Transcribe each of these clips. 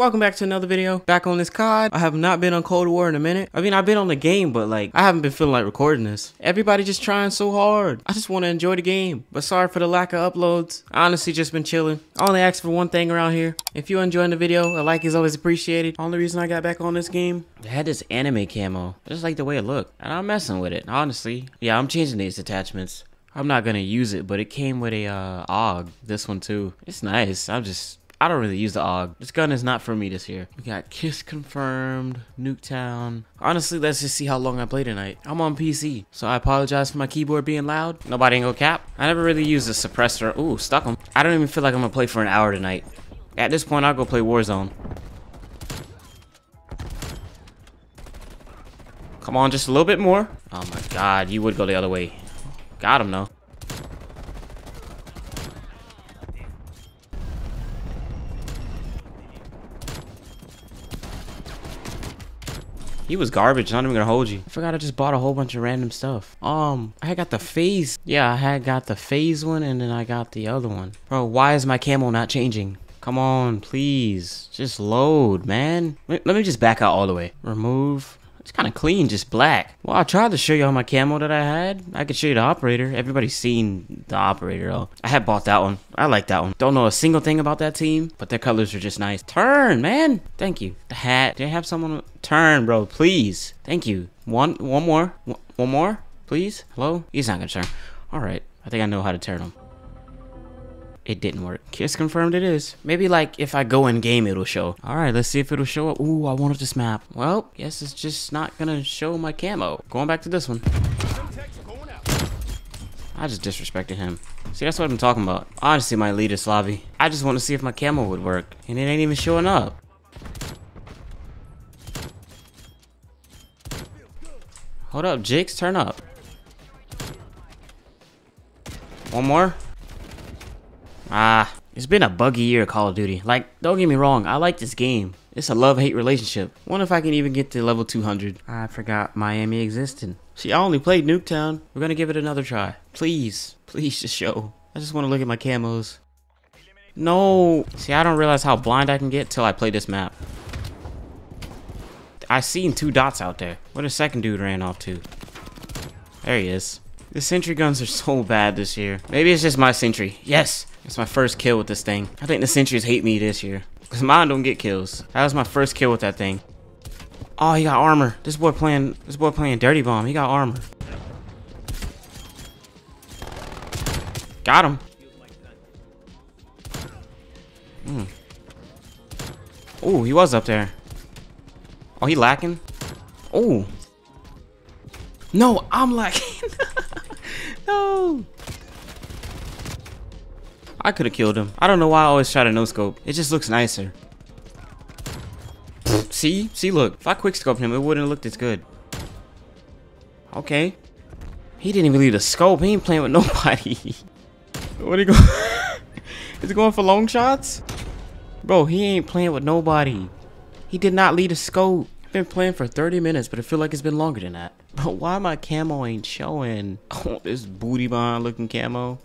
Welcome back to another video. Back on this COD. I have not been on Cold War in a minute. I mean, I've been on the game, but like, I haven't been feeling like recording this. Everybody just trying so hard. I just want to enjoy the game. But sorry for the lack of uploads. I honestly just been chilling. I only ask for one thing around here. If you're enjoying the video, a like is always appreciated. Only reason I got back on this game, it had this anime camo. I just like the way it looked. And I'm messing with it, honestly. Yeah, I'm changing these attachments. I'm not gonna use it, but it came with a uh, AUG. This one too. It's nice. I'm just I don't really use the AUG. This gun is not for me this year. We got Kill Confirmed, Nuketown. Honestly, let's just see how long I play tonight. I'm on PC, so I apologize for my keyboard being loud. Nobody ain't go cap. I never really use a suppressor. Ooh, stuck him. I don't even feel like I'm gonna play for an hour tonight. At this point, I'll go play Warzone. Come on, just a little bit more. Oh my god, you would go the other way. Got him though. He was garbage, not even gonna hold you. I forgot I just bought a whole bunch of random stuff. Um, I got the phase. Yeah, I had got the phase one and then I got the other one. Bro, why is my camo not changing? Come on, please. Just load, man. Let me just back out all the way. Remove. It's kind of clean, just black. Well, I tried to show you all my camo that I had. I could show you the operator. Everybody's seen the operator, though. I had bought that one. I like that one. Don't know a single thing about that team, but their colors are just nice. Turn, man. Thank you. The hat. Did I have someone? Turn, bro, please. Thank you. One, one more. One more, please. Hello? He's not gonna turn. All right. I think I know how to turn him. It didn't work. Kill Confirmed it is. Maybe like if I go in game, it'll show. All right, let's see if it'll show up. Ooh, I wanted this map. Well, guess it's just not gonna show my camo. Going back to this one. I just disrespected him. See, that's what I'm talking about. Honestly, my lead is Slavi. I just want to see if my camo would work. And it ain't even showing up. Hold up, Jigs, turn up. One more. Ah, it's been a buggy year of Call of Duty. Like, don't get me wrong, I like this game. It's a love-hate relationship. Wonder if I can even get to level 200. I forgot Miami existed. See, I only played Nuketown. We're gonna give it another try. Please, please just show. I just want to look at my camos. No. See, I don't realize how blind I can get till I play this map. I seen two dots out there. Where the second dude ran off to? There he is. The sentry guns are so bad this year. Maybe it's just my sentry. Yes! It's my first kill with this thing. I think the sentries hate me this year. Because mine don't get kills. That was my first kill with that thing. Oh, he got armor. This boy playing this boy playing Dirty Bomb. He got armor. Got him. Mm. Oh, he was up there. Oh, he lacking? Oh. No, I'm lacking. I could have killed him. I don't know why I always try to no scope. It just looks nicer. See? See, look. If I quick scope him, it wouldn't have looked as good. Okay. He didn't even leave the scope. He ain't playing with nobody. what are you going? Is he going for long shots? Bro, he ain't playing with nobody. He did not lead a scope. Been playing for 30 minutes, but I feel like it's been longer than that. But why my camo ain't showing? Oh, this booty bond looking camo.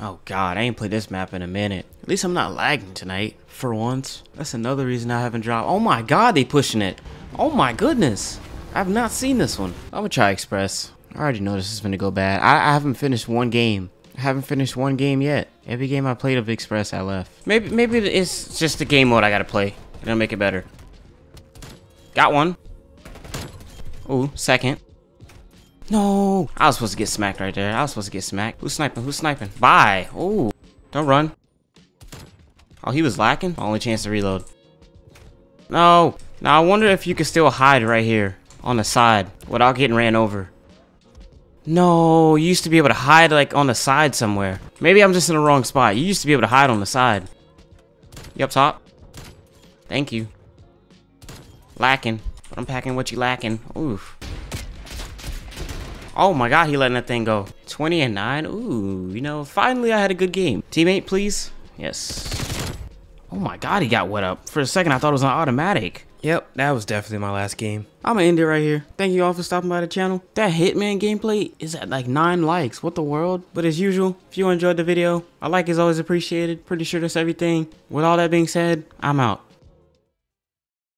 Oh god, I ain't played this map in a minute. At least I'm not lagging tonight, for once. That's another reason I haven't dropped. Oh my god, they pushing it. Oh my goodness. I have not seen this one. I'm gonna try Express. I already know this is gonna go bad. I, I haven't finished one game. I haven't finished one game yet. Every game I played of Express, I left. Maybe maybe it's just the game mode I gotta play. It'll make it better. Got one. Ooh, second. No! I was supposed to get smacked right there. I was supposed to get smacked. Who's sniping? Who's sniping? Bye! Ooh. Don't run. Oh, he was lacking? Only chance to reload. No! Now, I wonder if you can still hide right here on the side without getting ran over. No, you used to be able to hide like on the side somewhere. Maybe I'm just in the wrong spot. You used to be able to hide on the side. You up top? Thank you. Lacking. But I'm packing what you lacking. Oof. Oh my god, he letting that thing go. 20 and 9? Ooh, you know, finally I had a good game. Teammate, please? Yes. Oh my god, he got wet up. For a second, I thought it was an automatic. Yep, that was definitely my last game. I'm gonna end it right here. Thank you all for stopping by the channel. That Hitman gameplay is at like 9 likes. What the world? But as usual, if you enjoyed the video, a like is always appreciated. Pretty sure that's everything. With all that being said, I'm out.